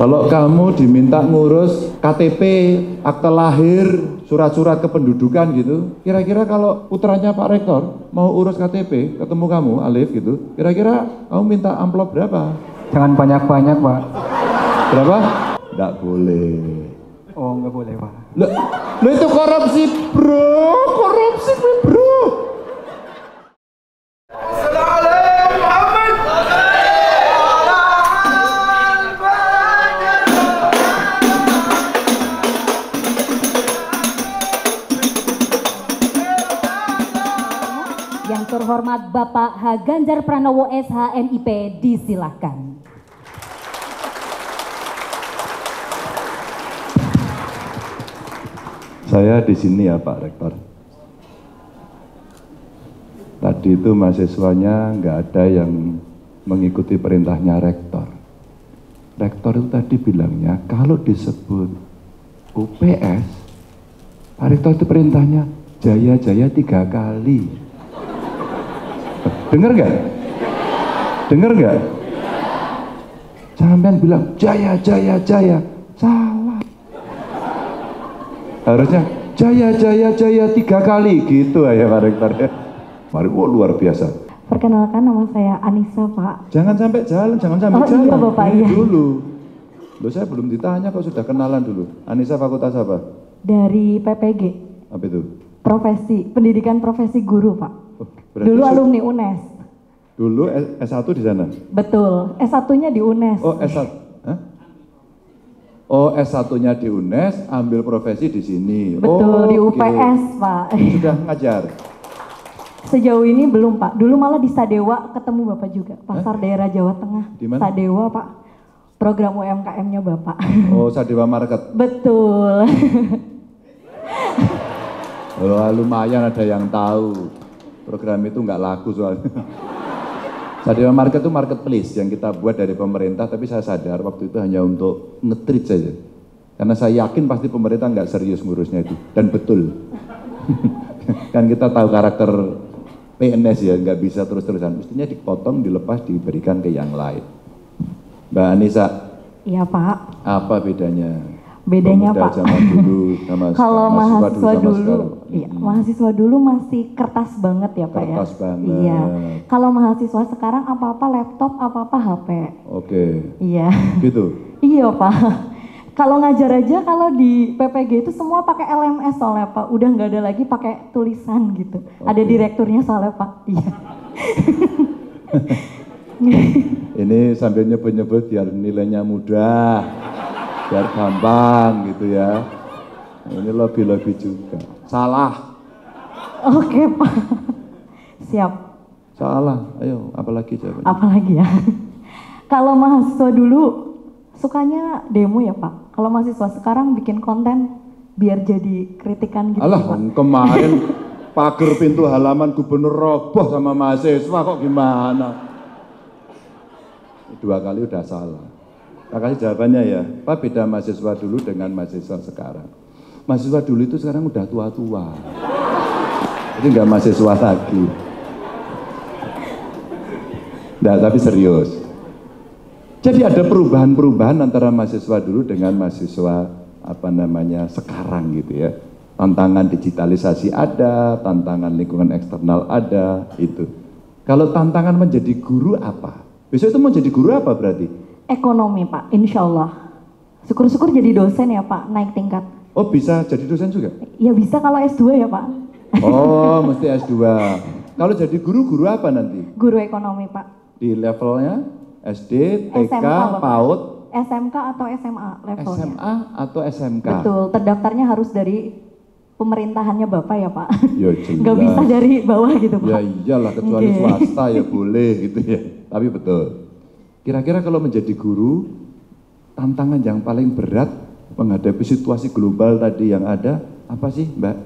Kalau kamu diminta ngurus KTP, akte lahir, surat-surat kependudukan gitu, kira-kira kalau putranya Pak Rektor mau urus KTP, ketemu kamu, Alif gitu, kira-kira kamu minta amplop berapa? Jangan banyak-banyak, Pak. Berapa? Nggak boleh. Oh, nggak boleh, Pak. Lo, lo itu korupsi bro, korupsi bro. Terhormat Bapak H. Ganjar Pranowo SH MIP disilahkan. Saya di sini ya Pak Rektor. Tadi itu mahasiswanya nggak ada yang mengikuti perintahnya Rektor. Rektor itu tadi bilangnya kalau disebut UPS, Pak Rektor itu perintahnya jaya-jaya tiga kali. Dengar nggak? Dengar nggak? Sampean bilang jaya, jaya, jaya. Salah harusnya jaya jaya jaya tiga kali gitu ya Pak Rektor ya. Mari, wah luar biasa. Perkenalkan nama saya Anissa Pak. Jangan sampai jalan, jangan sampai Oh, jalan. iya, Bapak, Ini iya. dulu. Loh saya belum ditanya kok sudah kenalan dulu. Anissa fakultas apa? Dari PPG, Apa itu? profesi, pendidikan profesi guru Pak. Oh, berarti Dulu alumni UNES. Dulu S- S1 di sana. Betul, S1-nya di UNES. Oh S1. Hah? Oh S1-nya di UNES, ambil profesi di sini. Betul, di oke. UPS Pak. Sudah ngajar. Sejauh ini belum Pak. Dulu malah di Sadewa ketemu Bapak juga, Pasar Daerah Jawa Tengah. Di mana? Sadewa Pak. Program UMKM-nya Bapak. Oh Sadewa Market. Betul. Oh, lumayan ada yang tahu. Program itu nggak laku soalnya. Sadewa Market itu marketplace yang kita buat dari pemerintah, tapi saya sadar waktu itu hanya untuk ngetrit saja. Karena saya yakin pasti pemerintah nggak serius ngurusnya itu. Dan betul. kan kita tahu karakter PNS ya, nggak bisa terus-terusan. Mestinya dipotong, dilepas, diberikan ke yang lain. Mbak Anissa, Iya Pak. apa bedanya? Bedanya, Pemuda Pak. zaman dulu sama Kalau mahasiswa dulu, sekarang. iya, Mm-mm. mahasiswa dulu masih kertas banget ya Pak ya. Kertas banget. Iya. Kalau mahasiswa sekarang apa-apa laptop, apa-apa HP. Oke, Iya. gitu. iya Pak. Kalau ngajar aja kalau di PPG itu semua pakai LMS soalnya Pak. Udah nggak ada lagi pakai tulisan gitu. Ada Oke. direkturnya soalnya Pak. Iya. Ini sambil nyebut-nyebut biar nilainya mudah, biar gampang gitu ya. Ini lobby-lobby juga. Salah, Oke Pak. Siap. salah. Ayo, apalagi jawabannya? Apalagi ya. Kalau mahasiswa dulu sukanya demo ya Pak. Kalau mahasiswa sekarang bikin konten biar jadi kritikan gitu Alah, Pak. kemarin pagar pintu halaman gubernur roboh sama mahasiswa kok gimana? Dua kali udah salah. Kasih jawabannya ya. Apa beda mahasiswa dulu dengan mahasiswa sekarang? Mahasiswa dulu itu sekarang udah tua-tua. Jadi nggak mahasiswa lagi. Nah, tapi serius. Jadi ada perubahan-perubahan antara mahasiswa dulu dengan mahasiswa apa namanya sekarang gitu ya. Tantangan digitalisasi ada, tantangan lingkungan eksternal ada, itu. Kalau tantangan menjadi guru apa? Besok itu mau jadi guru apa berarti? Ekonomi Pak, insya Allah. Syukur-syukur jadi dosen ya Pak, naik tingkat. Oh bisa jadi dosen juga? Ya bisa kalau S2 ya Pak. Oh mesti S2. Kalau jadi guru, guru apa nanti? Guru ekonomi Pak. Di levelnya SD, TK, Bapak. PAUD, SMK atau SMA levelnya. SMA atau SMK? Betul, terdaftarnya harus dari pemerintahannya Bapak ya Pak. Ya jelas. Nggak bisa dari bawah gitu Pak. Ya iyalah kecuali Oke. swasta ya boleh gitu ya. Tapi betul. Kira-kira kalau menjadi guru tantangan yang paling berat menghadapi situasi global tadi yang ada apa sih, Mbak?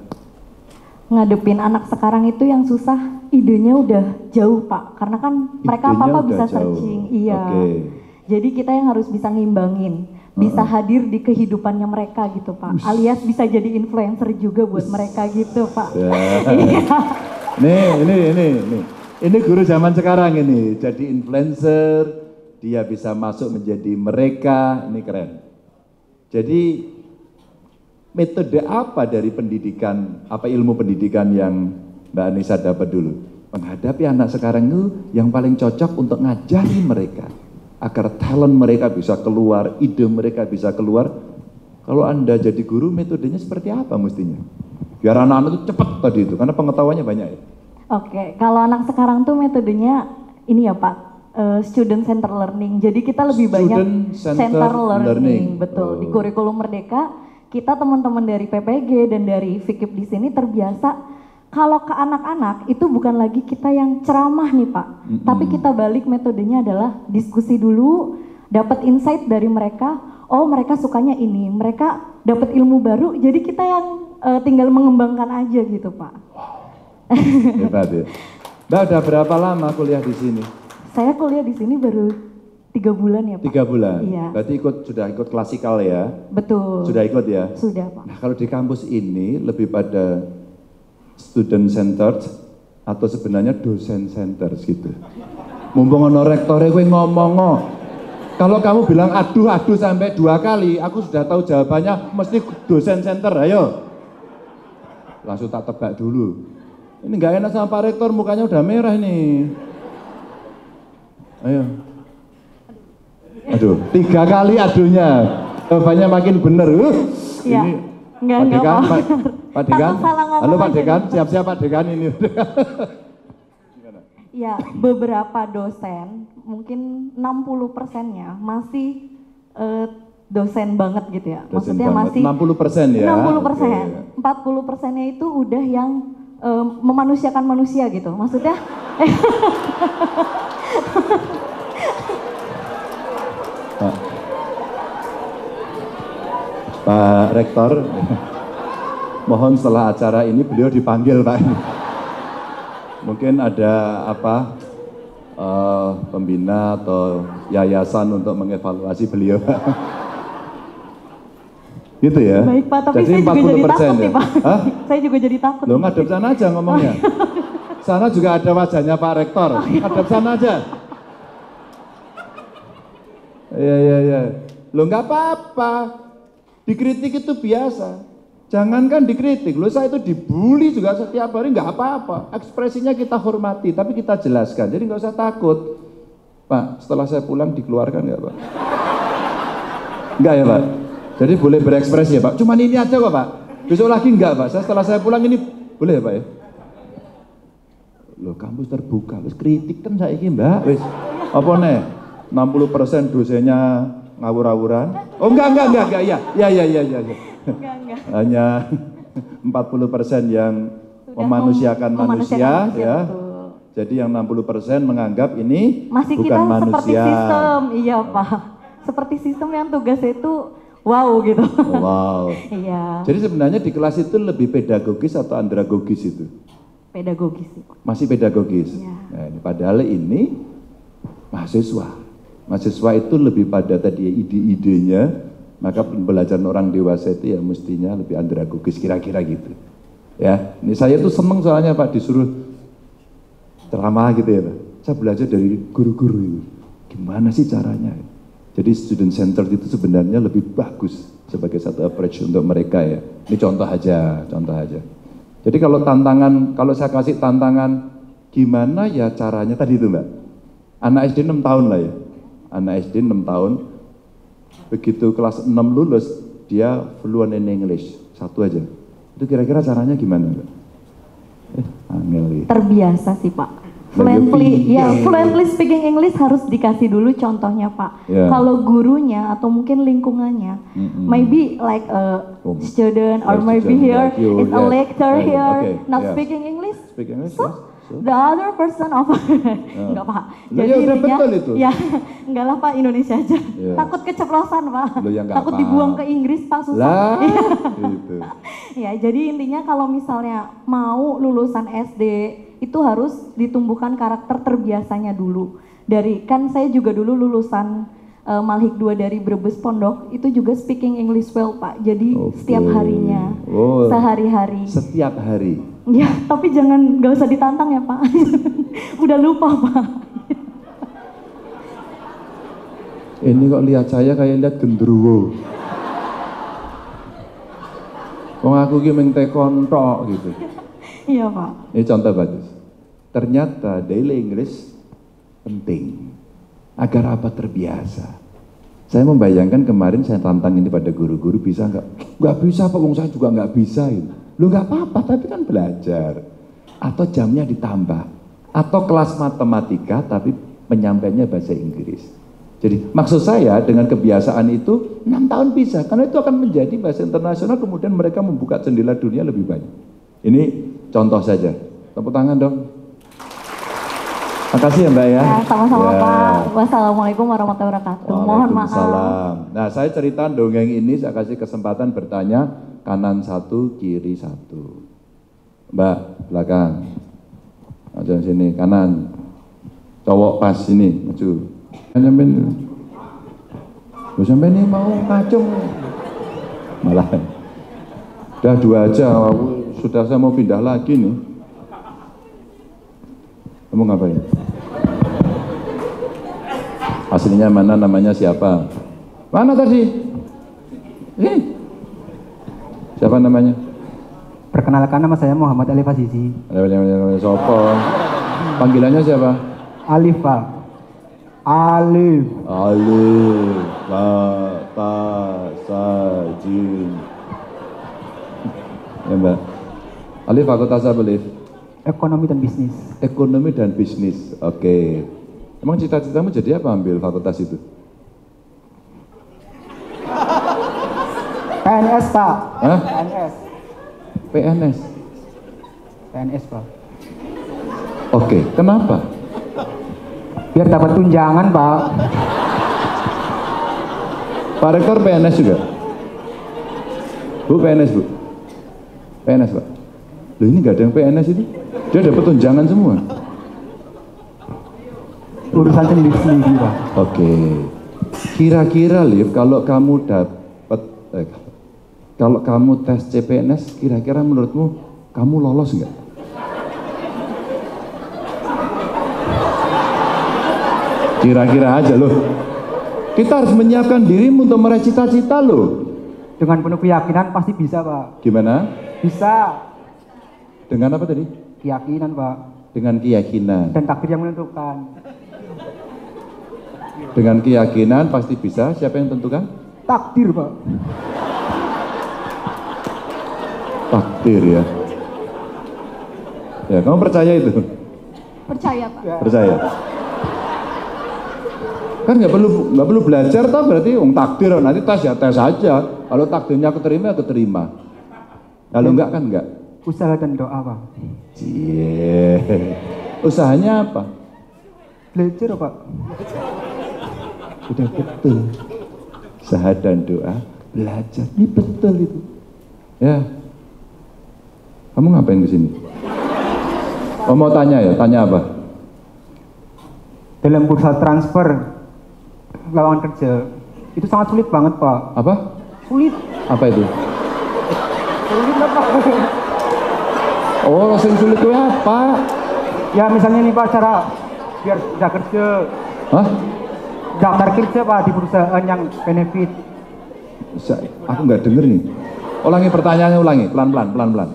ngadepin anak sekarang itu yang susah idenya udah jauh pak karena kan mereka Idenya apa apa udah bisa jauh. searching iya Oke. jadi kita yang harus bisa ngimbangin bisa hadir di kehidupannya mereka gitu pak alias bisa jadi influencer juga buat mereka gitu pak Ya. iya Nih, ini, ini, ini. Ini guru zaman sekarang ini. Jadi influencer, dia bisa masuk menjadi mereka, ini keren. Jadi metode apa dari pendidikan, apa ilmu pendidikan yang Mbak Anissa dapat dulu? Menghadapi anak sekarang itu yang paling cocok untuk ngajari mereka agar talent mereka bisa keluar, ide mereka bisa keluar. Kalau Anda jadi guru, metodenya seperti apa mestinya? Biar anak-anak itu cepat tadi itu, karena pengetahuannya banyak ya. Oke, kalau anak sekarang tuh metodenya ini ya Pak, eh, student center learning. Jadi kita lebih banyak Student center learning, learning. betul. Di Oh. kurikulum Merdeka, kita teman-teman dari PPG dan dari Fikip di sini terbiasa kalau ke anak-anak itu bukan lagi kita yang ceramah nih Pak, tapi kita balik metodenya adalah diskusi dulu, dapat insight dari mereka. Oh mereka sukanya ini, mereka dapat ilmu baru, jadi kita yang eh, tinggal mengembangkan aja gitu Pak. Hebat ya. Mbak udah berapa lama kuliah di sini? Saya kuliah di sini baru tiga bulan ya Pak. Tiga bulan. Iya. Berarti ikut sudah ikut klasikal ya? Betul. Sudah ikut ya? Sudah Pak. Nah kalau di kampus ini lebih pada student centered atau sebenarnya dosen centered gitu. Mumpung ono rektore kowe ngomong -ngo. Kalau kamu bilang aduh aduh sampai dua kali, aku sudah tahu jawabannya mesti dosen center. Ayo. Langsung tak tebak dulu. Ini nggak enak sama Pak Rektor, mukanya udah merah ini. Ayo. Aduh, tiga kali aduhnya. Jawabannya makin bener. Uh, Iya. Ini Enggak, Pak Dekan, Pak. Pak, Pak Dekan. Halo Pak. Dekan, siap-siap Pak Dekan ini. Ya, beberapa dosen, mungkin 60 persennya masih eh, dosen banget gitu ya. Dosen Maksudnya banget. masih 60% ya? 60 persen. Oke. 40 persennya itu udah yang eh, memanusiakan manusia gitu. Maksudnya, Pak Rektor, mohon setelah acara ini beliau dipanggil Pak. Mungkin ada apa eh, pembina atau yayasan untuk mengevaluasi beliau. gitu ya? baik Pak, tapi Jadi saya juga jadi 40% takut ya? nih Pak. Hah? saya juga jadi takut. Lo ngadep sana aja ngomongnya. Sana juga ada wajahnya Pak Rektor. Ngadep sana aja. Iya, iya, iya. Lo nggak apa-apa. Dikritik itu biasa. Jangankan dikritik, lo saya itu dibully juga setiap hari nggak apa-apa. Ekspresinya kita hormati, tapi kita jelaskan. Jadi nggak usah takut. Pak, setelah saya pulang dikeluarkan nggak Pak? Enggak ya Pak? Jadi boleh berekspresi ya Pak? Cuman ini aja kok Pak? Besok lagi enggak Pak? Saya setelah saya pulang ini boleh ya Pak ya? Loh kampus terbuka, wis kritik kan saya ini Mbak, apa nih? 60% dosennya ngawur-awuran? Oh enggak, enggak, enggak, enggak, iya, iya, iya, iya, iya. iya. Enggak, enggak. Hanya 40% yang Sudah memanusiakan mem- manusia, manusia, ya. betul. Jadi yang 60% menganggap ini Masih bukan kita manusia. seperti sistem, iya Pak. Seperti sistem yang tugasnya itu wow gitu. Oh, wow. Iya, Jadi sebenarnya di kelas itu lebih pedagogis atau andragogis itu? pedagogis. Masih pedagogis. Iya. Nah, padahal ini mahasiswa. Mahasiswa itu lebih pada tadi ya, ide-idenya, maka pembelajaran orang dewasa itu ya mestinya lebih andragogis kira-kira gitu. Ya, ini saya tuh seneng soalnya Pak disuruh ceramah gitu ya Pak. Saya belajar dari guru-guru itu. Gimana sih caranya? Jadi student center itu sebenarnya lebih bagus sebagai satu approach untuk mereka ya. Ini contoh aja, contoh aja. Jadi kalau tantangan, kalau saya kasih tantangan gimana ya caranya tadi itu Mbak. Anak SD 6 tahun lah ya. Anak SD 6 tahun begitu kelas 6 lulus dia fluent in English satu aja. Itu kira-kira caranya gimana? Eh, angel. Terbiasa sih Pak. Nah, ya Fluently, ya fluently speaking English harus dikasih dulu contohnya Pak. Ya. Kalau gurunya atau mungkin lingkungannya, Mm-mm. maybe like a Oh, student or maybe here like you, a yes. lecturer Right, here okay, not yeah. speaking English. Speak English, So, yes. So? the other person of enggak Pak. Lah, ya udah betul itu. Ya, enggak lah Pak Indonesia aja. Ya. Takut keceplosan Pak. Loh, ya Takut apa. dibuang ke Inggris Pak susah. Lah, Iya. gitu. Ya, jadi intinya kalau misalnya mau lulusan SD itu harus ditumbuhkan karakter terbiasanya dulu. Dari kan saya juga dulu lulusan eh, Malhik 2 dari Brebes Pondok itu juga speaking English well, Pak. Jadi Oke. setiap harinya, Oh. sehari-hari. Setiap hari. Ya, tapi jangan nggak usah ditantang ya, Pak. Udah lupa, Pak. Ini kok lihat saya kayak lihat gendruwo. Wong aku ki meng tekon tok gitu. Iya Pak. Ini contoh bagus. Ternyata daily English penting. Agar apa terbiasa. Saya membayangkan kemarin saya tantang ini pada guru-guru bisa nggak? Nggak bisa Pak, Wong saya juga nggak bisa itu. Lu nggak apa-apa, tapi kan belajar. Atau jamnya ditambah. Atau kelas matematika tapi penyampaiannya bahasa Inggris. Jadi maksud saya dengan kebiasaan itu enam tahun bisa karena itu akan menjadi bahasa internasional kemudian mereka membuka jendela dunia lebih banyak. Ini contoh saja. Tepuk tangan dong. Makasih ya Mbak ya. Ya, sama-sama Ya. Pak. Wassalamualaikum warahmatullahi wabarakatuh. Mohon maaf. Nah saya cerita dongeng ini saya kasih kesempatan bertanya kanan satu kiri satu. Mbak belakang. Maju sini kanan. Cowok pas sini maju. Sampai ini. Sampai ini mau ngacung. Malah. Udah dua aja. aku Sudah saya mau pindah lagi nih. Kamu ngapain? Aslinya mana namanya siapa? Mana tadi? Siapa namanya? Perkenalkan nama saya Muhammad Alif Azizi. Sopo. Panggilannya siapa? Alif Pak. Alif. Alif, Ba, Ta, Sa, Jim. Ya Mbak. Alif apa Alif? Ekonomi dan bisnis. Ekonomi dan bisnis. Oke. Emang cita-citamu jadi apa ambil fakultas itu? PNS Pak. Hah? PNS. PNS. PNS Pak. Oke, kenapa? Biar dapat tunjangan Pak. Pak Rektor PNS juga? Bu PNS Bu? PNS Pak? Loh ini nggak ada yang PNS itu? Dia dapat tunjangan semua? Urusan sendiri-sendiri Pak. Oke. Kira-kira Liv, kalau kamu dapat, eh, kalau kamu tes CPNS, kira-kira menurutmu kamu lolos nggak? Kira-kira aja loh. Kita harus menyiapkan dirimu untuk meraih cita-cita loh. Dengan penuh keyakinan pasti bisa Pak. Gimana? Bisa. Dengan apa tadi? Keyakinan Pak. Dengan keyakinan. Dan takdir yang menentukan. Dengan keyakinan pasti bisa. Siapa yang tentukan? Takdir Pak. Takdir ya. Ya, kamu percaya itu? Percaya Pak. Percaya. Kan nggak perlu nggak perlu belajar toh berarti um, takdir nanti tes ya tes aja. Kalau takdirnya keterima ya keterima. Kalau enggak kan enggak. Usaha dan doa Pak. Cie. Usahanya apa? Belajar Pak. Udah betul. Usaha dan doa, belajar. Ini betul itu. Ya. Kamu ngapain ke sini? Oh mau tanya ya? Tanya apa? Dalam bursa transfer lawangan kerja itu sangat sulit banget Pak. Apa? Sulit. Apa itu? Sulit lah Pak. Oh, sing sulit itu apa? Ya misalnya nih Pak cara biar bisa kerja Hah? Daftar kerja Pak di perusahaan yang benefit. Sa- aku nggak denger nih. Ulangi pertanyaannya, ulangi pelan-pelan, pelan-pelan.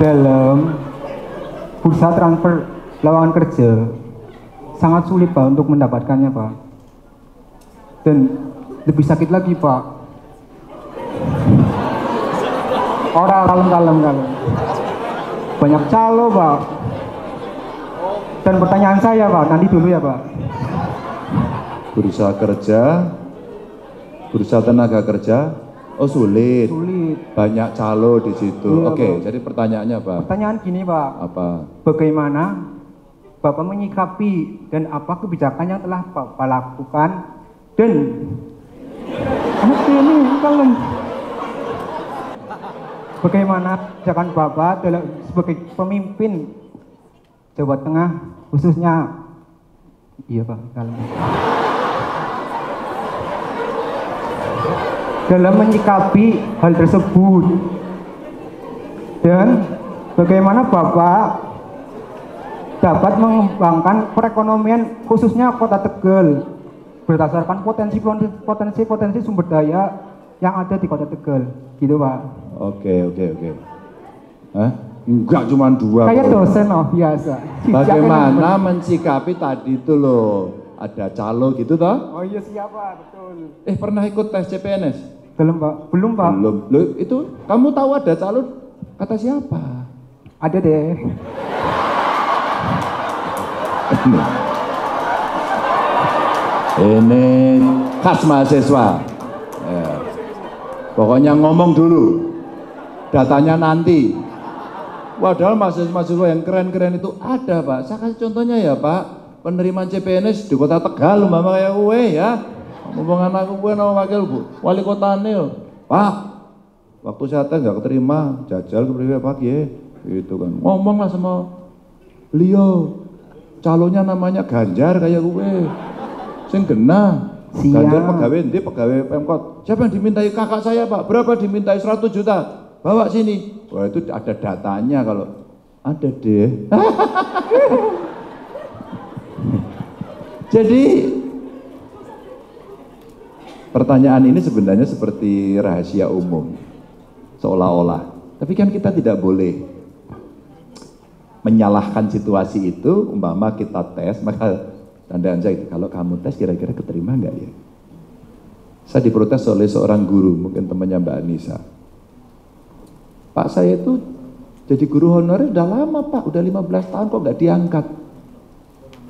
Dalam bursa transfer lawangan kerja sangat sulit Pak untuk mendapatkannya Pak. Dan lebih sakit lagi Pak. Orang kalem-kalem kalem. Banyak calo Pak. Dan pertanyaan saya Pak, nanti dulu ya Pak. Bursa kerja, bursa tenaga kerja, oh sulit. Sulit. Banyak calo di situ. Iya, Oke, Pak. jadi pertanyaannya apa? Pertanyaan gini Pak, Apa? bagaimana Bapak menyikapi dan apa kebijakan yang telah Bapak lakukan dan ini kalem. Bagaimana kebijakan Bapak dalam sebagai pemimpin Jawa Tengah khususnya iya Pak kalem. dalam menyikapi hal tersebut dan bagaimana Bapak dapat mengembangkan perekonomian khususnya Kota Tegal berdasarkan potensi potensi potensi sumber daya yang ada di Kota Tegal, gitu Pak. Oke, oke, oke. Hah? Enggak cuma dua. Kayak dosen oh biasa. Bagaimana mensikapi tadi itu loh? Ada calo gitu toh? Oh iya siapa betul. Eh pernah ikut tes CPNS? Belum Pak, belum Pak. Belum. Loh, itu kamu tahu ada calo kata siapa? Ada deh. Ini khas mahasiswa. Ya. Pokoknya ngomong dulu. Datanya nanti. Padahal mahasiswa-mahasiswa yang keren-keren itu ada Pak. Saya kasih contohnya ya Pak. Penerimaan CPNS di kota Tegal mama kayak gue ya. Ngomong anak gue nama wakil bu. Wali kota Nil. Pak, waktu saya tes nggak keterima. Jajal ke pribadi Pak ya. Gitu kan. Ngomong lah sama beliau. Calonnya namanya Ganjar kayak gue. Sing genah. Siap. Ganjar pegawai nanti pegawai Pemkot. Siapa yang dimintai kakak saya Pak? Berapa dimintai 100 juta? Bawa sini. Wah itu ada datanya kalau ada deh. Jadi pertanyaan ini sebenarnya seperti rahasia umum. Seolah-olah. Tapi kan kita tidak boleh menyalahkan situasi itu, umpama kita tes, maka tandaan saya kalau kamu tes kira-kira keterima nggak ya? Saya diprotes oleh seorang guru, mungkin temannya Mbak Anissa. Pak saya itu jadi guru honorer udah lama Pak, udah 15 tahun kok nggak diangkat.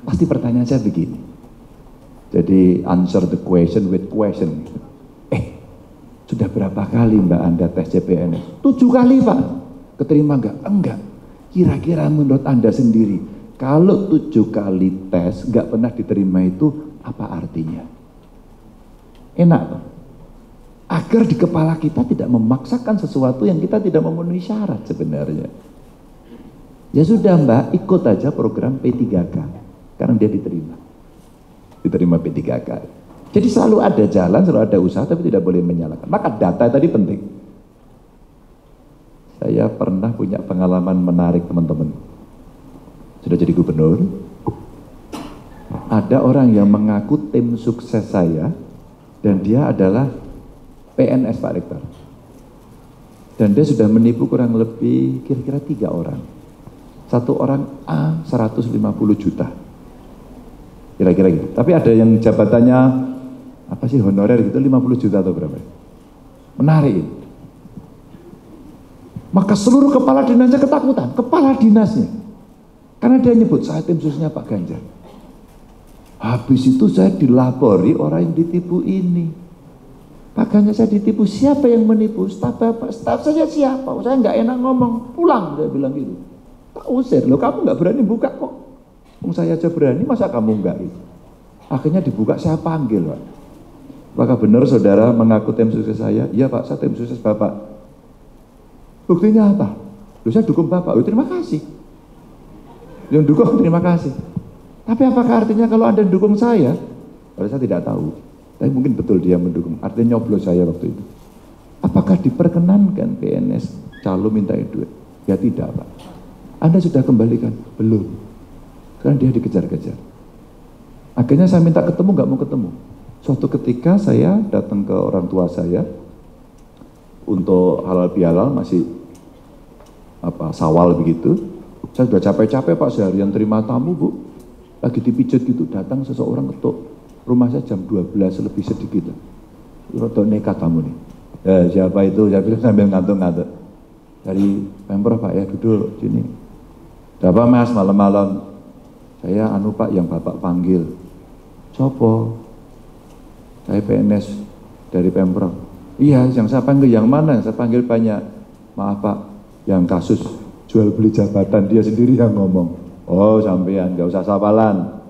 Pasti pertanyaan saya begini. Jadi answer the question with question. Eh, sudah berapa kali Mbak Anda tes CPNS? Tujuh kali Pak. Keterima nggak? Enggak. Kira-kira menurut Anda sendiri, kalau tujuh kali tes nggak pernah diterima itu apa artinya? Enak toh? Agar di kepala kita tidak memaksakan sesuatu yang kita tidak memenuhi syarat sebenarnya. Ya sudah mbak, ikut aja program P3K. Karena dia diterima. Diterima P3K. Jadi selalu ada jalan, selalu ada usaha, tapi tidak boleh menyalahkan. Maka data tadi penting. Saya pernah punya pengalaman menarik teman-teman. Sudah jadi gubernur, ada orang yang mengaku tim sukses saya, dan dia adalah PNS Pak Rektor. Dan dia sudah menipu kurang lebih kira-kira tiga orang. Satu orang A 150 juta. Kira-kira gitu. Tapi ada yang jabatannya apa sih honorer gitu 50 juta atau berapa. Menarik. Maka seluruh kepala dinasnya ketakutan. Kepala dinasnya. Karena dia nyebut saya tim suksesnya Pak Ganjar. Habis itu saya dilapori orang yang ditipu ini. Makanya saya ditipu, siapa yang menipu? Staf bapak, staf saya siapa? Saya nggak enak ngomong, pulang saya bilang gitu. Tak usir, loh kamu nggak berani buka kok. Wong saya aja berani, masa kamu nggak gitu? Akhirnya dibuka, saya panggil Pak. Apakah benar saudara mengaku tim sukses saya? Iya Pak, saya tim sukses Bapak. Buktinya apa? Loh saya dukung Bapak, terima kasih. Yang dukung terima kasih. Tapi apakah artinya kalau Anda dukung saya? Kalau saya tidak tahu. Tapi mungkin betul dia mendukung. Artinya nyoblos saya waktu itu. Apakah diperkenankan PNS calo minta duit? Ya tidak Pak. Anda sudah kembalikan? Belum. Karena dia dikejar-kejar. Akhirnya saya minta ketemu, nggak mau ketemu. Suatu ketika saya datang ke orang tua saya untuk halal bihalal masih apa sawal begitu. Saya sudah capek-capek Pak seharian terima tamu Bu. Lagi dipijat gitu, datang seseorang ketuk rumah saya jam 12 lebih sedikit. Rodo nekat kamu nih. Ya siapa itu? Saya bilang sambil ngantuk-ngantuk. Dari Pemprov Pak ya duduk sini. Apa mas malam-malam? Saya anu Pak yang Bapak panggil. Sopo? Saya PNS dari Pemprov. Iya, yang saya panggil yang mana? Yang saya panggil banyak. Maaf Pak, yang kasus jual beli jabatan dia sendiri yang ngomong. Oh sampean, nggak usah sapalan.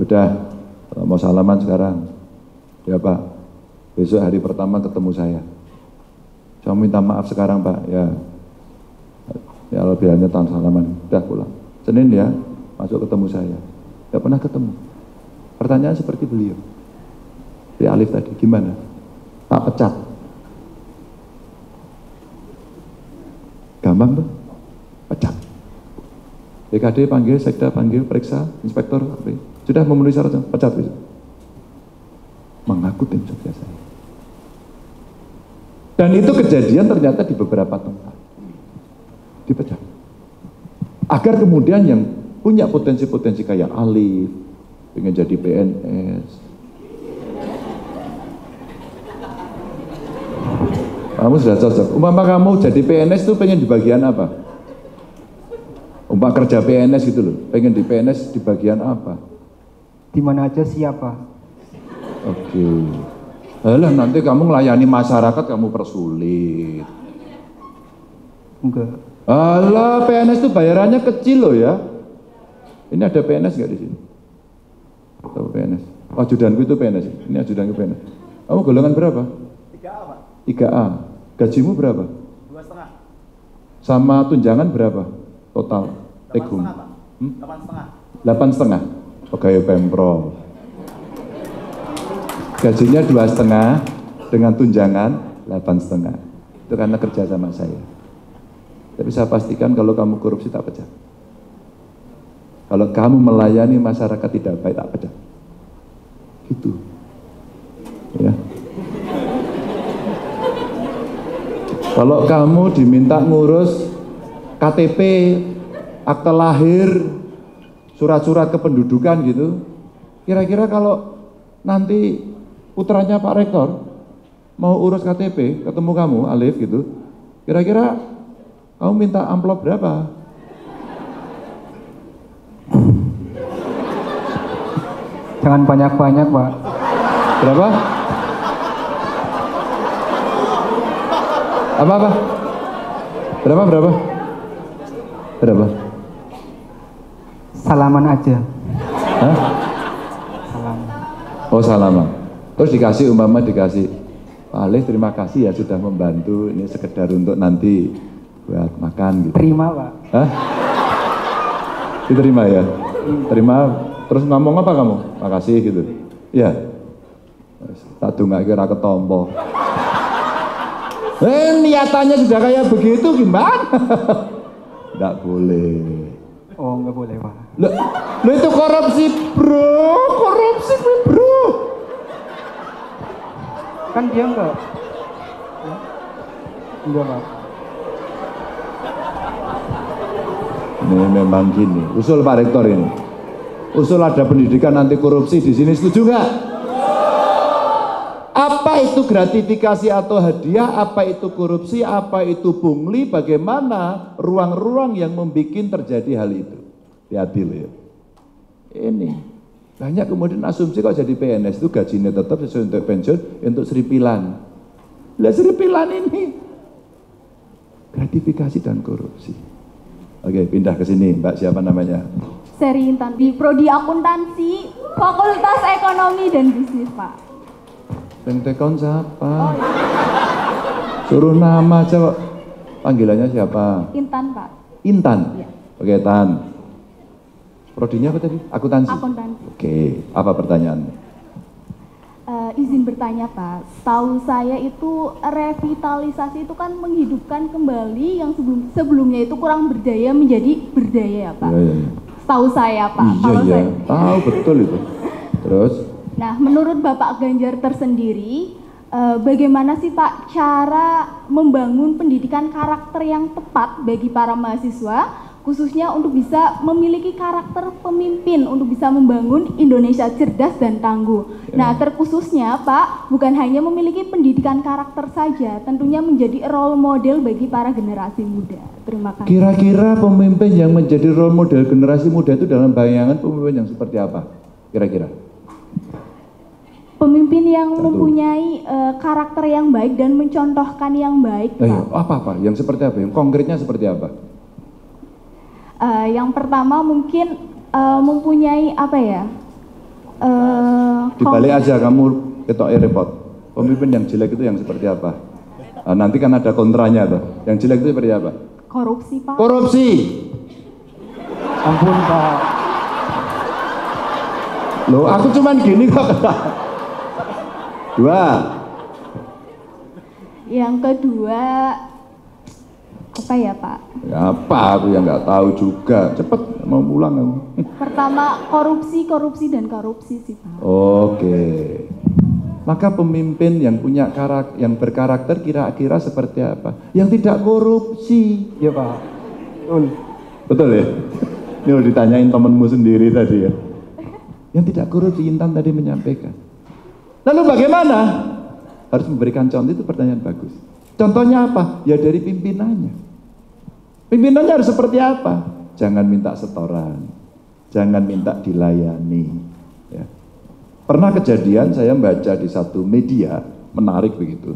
Udah, mau salaman sekarang. Ya Pak, besok hari pertama ketemu saya. Saya minta maaf sekarang Pak, ya. Ya lebih hanya tahun salaman, udah pulang. Senin ya, masuk ketemu saya. Gak pernah ketemu. Pertanyaan seperti beliau. Di Alif tadi, gimana? Pak pecat. Gampang tuh. Pecat. DKD panggil, sekda panggil, periksa, inspektor, sudah memenuhi syarat, pecat. Mengaku tim sukses saya. Dan itu kejadian ternyata di beberapa tempat. Dipecat. Agar kemudian yang punya potensi-potensi kayak Alif, pengen jadi PNS, Kamu sudah cocok. Umpama kamu jadi PNS itu pengen di bagian apa? Umpama kerja PNS gitu loh. Pengen di PNS di bagian apa? Di mana aja siapa? Oke. Alah nanti kamu melayani masyarakat kamu persulit. Enggak. Alah PNS itu bayarannya kecil loh ya. Ini ada PNS nggak di sini? Tahu PNS? Oh, ajudanku itu PNS. Ini ajudanku PNS. Kamu golongan berapa? 3A, Pak. 3A. Gajimu berapa? Dua setengah. Sama tunjangan berapa? Total. Take home. Hmm? Delapan setengah. Delapan setengah. Pegawai Pemprov. Gajinya dua setengah dengan tunjangan delapan setengah. Itu karena kerja sama saya. Tapi saya pastikan kalau kamu korupsi tak pecat. Kalau kamu melayani masyarakat tidak baik tak pecat. Gitu. Ya. Kalau kamu diminta ngurus KTP, akte lahir, surat-surat kependudukan gitu, kira-kira kalau nanti putranya Pak Rektor mau urus KTP, ketemu kamu, Alif gitu, kira-kira kamu minta amplop berapa? Jangan banyak-banyak, Pak. Berapa? Apa apa? Berapa berapa? Berapa? Salaman aja. Hah? Salam. Oh salaman. Terus dikasih umpama dikasih Pak Alif terima kasih ya sudah membantu ini sekedar untuk nanti buat makan gitu. Terima, Pak. Hah? Diterima ya? Terima. Terus ngomong apa kamu? Makasih gitu. Iya. Tak nggak kira ketompo. Eh niatannya sudah kayak begitu gimana? Nggak boleh. Oh, enggak boleh, Pak. Loh, loh itu korupsi bro, korupsi bro. Kan dia enggak. Enggak, Pak. Ini memang gini, usul Pak Rektor ini. Usul ada pendidikan anti korupsi di sini setuju nggak? Itu gratifikasi atau hadiah? Apa itu korupsi? Apa itu pungli? Bagaimana ruang-ruang yang membuat terjadi hal itu? Hati-hati ya. Ini banyak kemudian asumsi kok jadi PNS itu gajinya tetap sesuai untuk pensiun untuk seripilan. Lah seripilan ini gratifikasi dan korupsi. Oke, pindah ke sini, Mbak siapa namanya? Seri Intan di Prodi Akuntansi, Fakultas Ekonomi dan Bisnis, Pak. Pentekon siapa? Suruh nama coba. Panggilannya siapa? Intan, Pak. Intan. Iya. Oke, Tan. Prodinya apa tadi? Akuntansi. Akuntansi. Oke, apa pertanyaannya? Eh, izin bertanya, Pak. Setahu saya itu revitalisasi itu kan menghidupkan kembali yang sebelum sebelumnya itu kurang berdaya menjadi berdaya, ya, Pak. Iya, iya, iya. Setahu saya, Pak. Iya, iya. saya- Tahu betul itu. Terus? Nah, menurut Bapak Ganjar tersendiri, eh, bagaimana sih Pak cara membangun pendidikan karakter yang tepat bagi para mahasiswa, khususnya untuk bisa memiliki karakter pemimpin, untuk bisa membangun Indonesia cerdas dan tangguh. Nah, terkhususnya Pak, bukan hanya memiliki pendidikan karakter saja, tentunya menjadi role model bagi para generasi muda. Terima kasih. Kira-kira pemimpin yang menjadi role model generasi muda itu dalam bayangan pemimpin yang seperti apa? Kira-kira? Pemimpin yang Tentu. mempunyai eh, karakter yang baik dan mencontohkan yang baik, Pak. Ayo, apa-apa? Yang seperti apa? Yang konkretnya seperti apa? Eh, yang pertama mungkin eh, mempunyai apa ya? Eh, Dibalik aja kamu ketok repot. Pemimpin yang jelek itu yang seperti apa? Nah, nanti kan ada kontranya tuh. Yang jelek itu seperti apa? korupsi pak. Korupsi. Ampun, Pak. Loh, aku cuman gini kok. Dua. yang kedua apa ya Pak? Ya apa aku yang nggak tahu juga. Cepet mau pulang kamu. Pertama korupsi, korupsi dan korupsi sih Pak. Oke. Maka pemimpin yang punya karak yang berkarakter kira-kira seperti apa? Yang tidak korupsi. Iya Pak. Betul. Betul ya? Ini udah ditanyain temenmu sendiri tadi ya. Yang tidak korupsi Intan tadi menyampaikan. Lalu bagaimana? Harus memberikan contoh itu pertanyaan bagus. Contohnya apa? Ya dari pimpinannya. Pimpinannya harus seperti apa? Jangan minta setoran. Jangan minta dilayani. Ya. Pernah kejadian saya membaca di satu media, menarik begitu.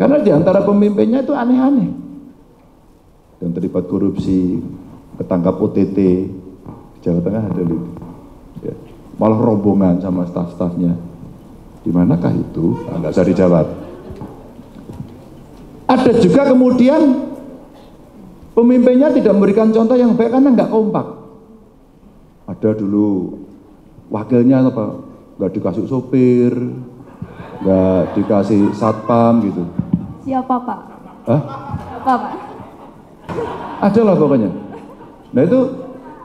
Karena di antara pemimpinnya itu aneh-aneh. Yang terlibat korupsi, ketangkap OTT, Jawa Tengah ada itu. Ya. Malah rombongan sama staf-stafnya. Di manakah itu? Nah, nggak usah dijawab. Ada juga kemudian pemimpinnya tidak memberikan contoh yang baik karena nggak kompak. Ada dulu wakilnya apa? Nggak dikasih sopir, nggak dikasih satpam gitu. Siapa Pak? Hah? Siapa Pak? Ada lah pokoknya. Nah itu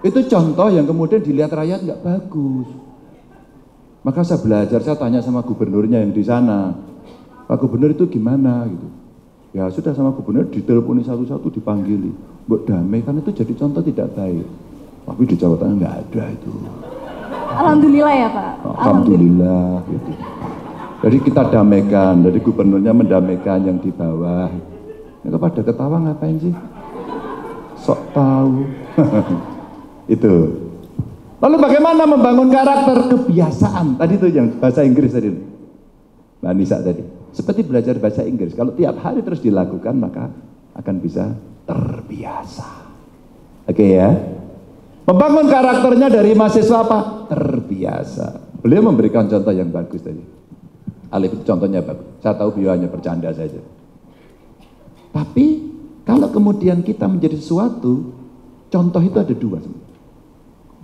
itu contoh yang kemudian dilihat rakyat nggak bagus. Maka saya belajar, saya tanya sama gubernurnya yang di sana. Pak gubernur itu gimana gitu. Ya sudah sama gubernur diteleponi satu-satu dipanggili. Mbok damai kan itu jadi contoh tidak baik. Tapi di Jawa Tengah nggak ada itu. Alhamdulillah ya Pak. Alhamdulillah gitu. Jadi kita damaikan, jadi gubernurnya mendamaikan yang di bawah. Ini pada ketawa ngapain sih? Sok tahu. itu. Lalu bagaimana membangun karakter kebiasaan? Tadi itu yang bahasa Inggris tadi. Mbak Nisa tadi. Seperti belajar bahasa Inggris. Kalau tiap hari terus dilakukan maka akan bisa terbiasa. Oke ya. Membangun karakternya dari mahasiswa apa? Terbiasa. Beliau memberikan contoh yang bagus tadi. Alif contohnya bagus. Saya tahu beliau hanya bercanda saja. Tapi kalau kemudian kita menjadi sesuatu, contoh itu ada dua.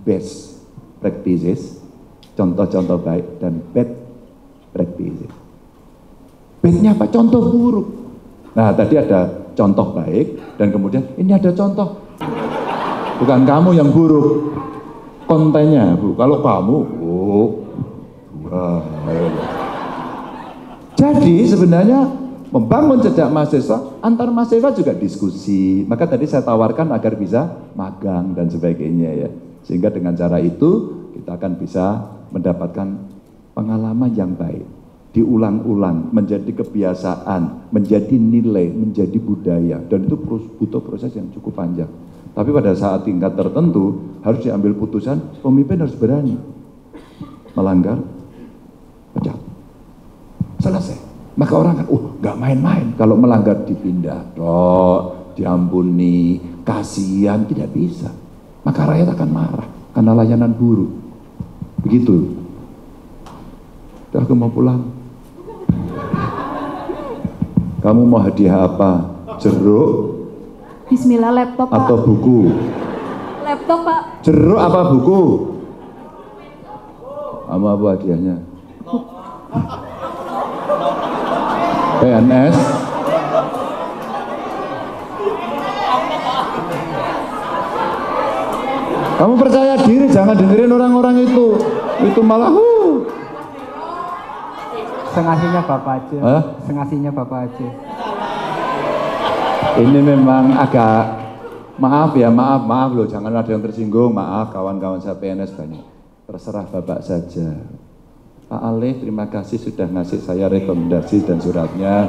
Best practices, contoh-contoh baik, dan bad practices. Badnya apa? Contoh buruk. Nah tadi ada contoh baik, dan kemudian ini ada contoh. Bukan kamu yang buruk, kontennya bu. Kalau kamu, oh, wah, jadi sebenarnya membangun jejak mahasiswa, antar mahasiswa juga diskusi. Maka tadi saya tawarkan agar bisa magang dan sebagainya ya. Sehingga dengan cara itu kita akan bisa mendapatkan pengalaman yang baik. Diulang-ulang, menjadi kebiasaan, menjadi nilai, menjadi budaya. Dan itu butuh proses yang cukup panjang. Tapi pada saat tingkat tertentu harus diambil putusan, pemimpin harus berani melanggar, pecat selesai. Maka orang kan, oh nggak main-main. Kalau melanggar dipindah, dok, diampuni, kasihan, tidak bisa. Maka rakyat akan marah karena layanan buruk. Begitu. Udah aku mau pulang. Kamu mau hadiah apa? Jeruk Bismillah laptop Pak. atau buku? Laptop Pak. Jeruk apa buku? Kamu apa hadiahnya? PNS Kamu percaya diri, jangan dengerin orang-orang itu. Itu malah huh. Sengasihnya Bapak aja. Hah? Sengasihnya Bapak aja. Ini memang agak maaf ya, maaf, maaf loh, jangan ada yang tersinggung, maaf kawan-kawan saya PNS banyak. Terserah Bapak saja. Pak Alif, terima kasih sudah ngasih saya rekomendasi dan suratnya.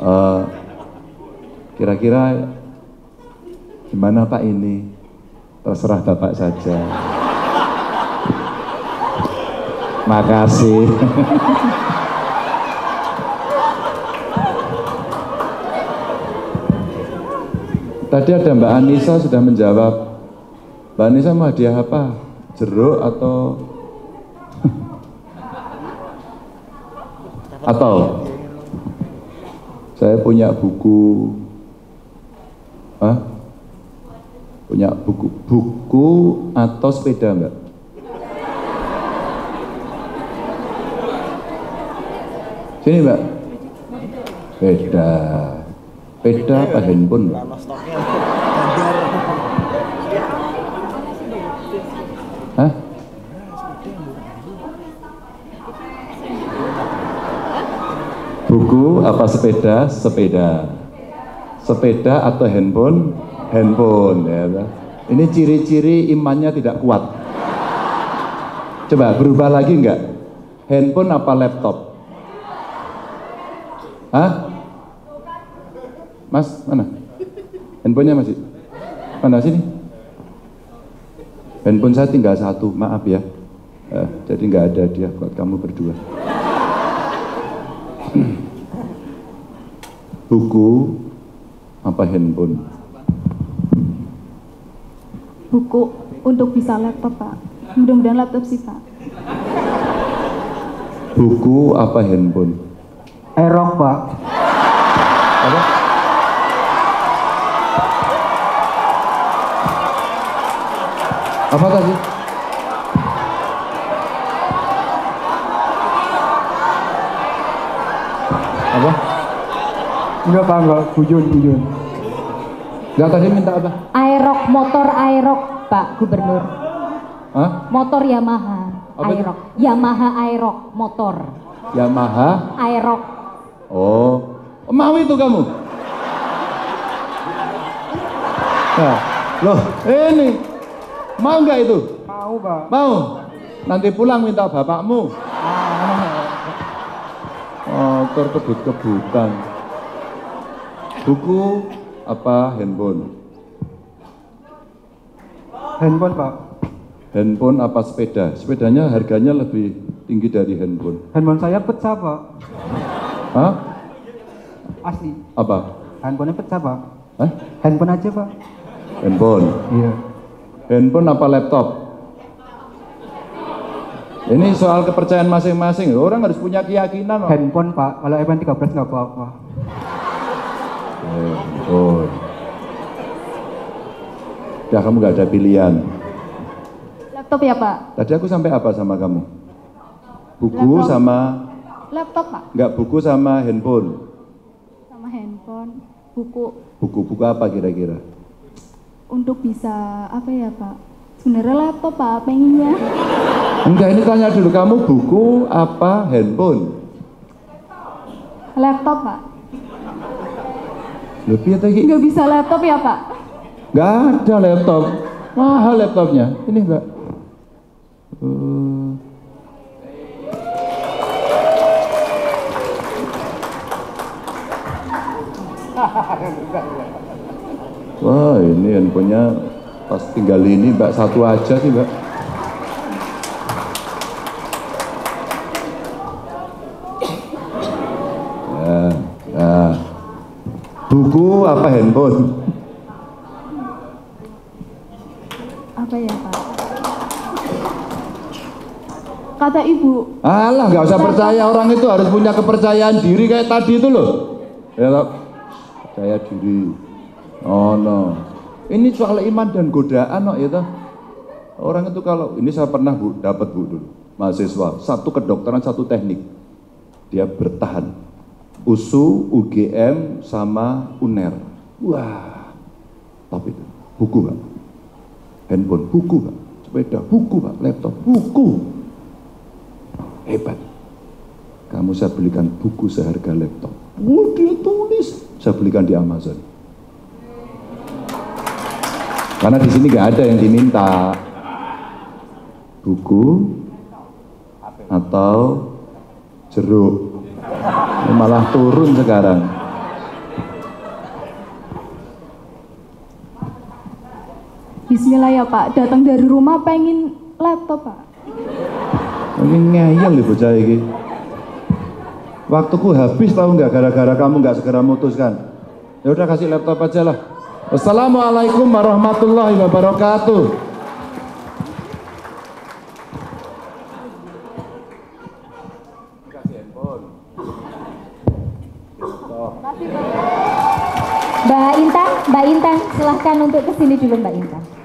Eh, Kira-kira gimana Pak ini? Terserah Bapak saja. Makasih. Tadi ada Mbak Anissa sudah menjawab. Mbak Anissa mau hadiah apa? Jeruk atau atau saya punya buku Hah? Punya buku buku atau sepeda enggak? Sini Mbak. Beda. Sepeda apa handphone? Mbak? Hah? Buku apa sepeda? Sepeda. Sepeda atau handphone? Handphone ya. toh. Ini ciri-ciri imannya tidak kuat. Coba berubah lagi enggak? Handphone apa laptop? Hah? Mas, mana? Handphonenya masih? Mana sini? Handphone saya tinggal satu, maaf ya. Eh, jadi nggak ada dia buat kamu berdua. Buku apa handphone? Buku untuk bisa laptop pak. Mudah-mudahan laptop sih pak. Buku apa handphone? Erok pak. Apa? Apa tadi? Apa? Enggak pak, enggak. Bujun, bujun. Enggak tadi minta apa? Motor Aerox Pak Gubernur. Hah? Motor Yamaha Apa itu? Aerox. Yamaha Aerox motor. Yamaha? Aerox. Oh, mau itu kamu? Nah, loh, ini mau nggak itu? Mau pak. Mau? Nanti pulang minta bapakmu. Motor kebut-kebutan. Buku apa handphone? Handphone pak. Handphone apa sepeda? Sepedanya harganya lebih tinggi dari handphone. Handphone saya pecah pak. Hah? Asli. Apa? Handphonenya pecah pak. Hah? Handphone aja pak. Handphone. Iya. Handphone apa laptop? Ini soal kepercayaan masing-masing. Orang harus punya keyakinan. Handphone pak. Kalau iPhone 13 nggak apa-apa. Handphone. Ya kamu nggak ada pilihan. Laptop ya pak. Tadi aku sampai apa sama kamu? Buku Laptop. sama Laptop pak. nggak buku sama handphone. Sama handphone. Buku Buku-buku apa kira-kira? untuk bisa apa ya pak? Sebenarnya laptop pak pengennya. Enggak, ini tanya dulu kamu buku apa handphone? Laptop pak. Lebih tadi Nggak bisa laptop ya pak? Nggak ada laptop. Mahal laptopnya. Ini enggak. Eh, Wah ini handphonenya pas tinggal ini mbak satu aja sih mbak. Ya, ya. Buku apa handphone? Apa ya pak? Kata ibu, Alah nggak usah percaya orang itu harus punya kepercayaan diri kayak tadi itu loh. Ya percaya diri. Oh no. Ini soal iman dan godaan kok ya toh. Orang itu kalau ini saya pernah bu dapat bu dulu mahasiswa satu kedokteran satu teknik dia bertahan USU, UGM sama UNER. Wah, top itu. Buku pak, handphone buku pak, sepeda buku pak, laptop buku. Hebat. Kamu saya belikan buku seharga laptop. Wah dia tulis, saya belikan di Amazon. Karena di sini nggak ada yang diminta buku atau jeruk. Ini malah turun sekarang. Bismillah ya pak, datang dari rumah pengen laptop pak. Ini ngeyel nih bocah ini. Waktuku habis tahu nggak gara-gara kamu nggak segera memutuskan. Ya udah kasih laptop aja lah. Wassalamualaikum warahmatullahi wabarakatuh. Mbak Intan, Mbak Intan, silahkan untuk ke sini dulu Mbak Intan.